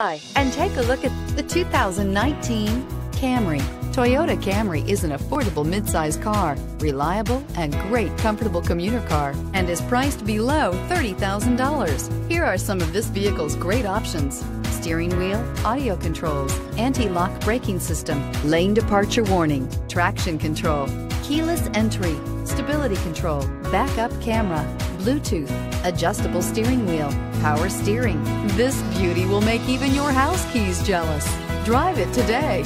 And take a look at the 2019 Camry. Toyota Camry is an affordable midsize car, reliable and great comfortable commuter car, and is priced below $30,000. Here are some of this vehicle's great options. Steering wheel, audio controls, anti-lock braking system, lane departure warning, traction control, keyless entry, stability control, backup camera, Bluetooth, adjustable steering wheel, power steering. This beauty will make even your house keys jealous. Drive it today.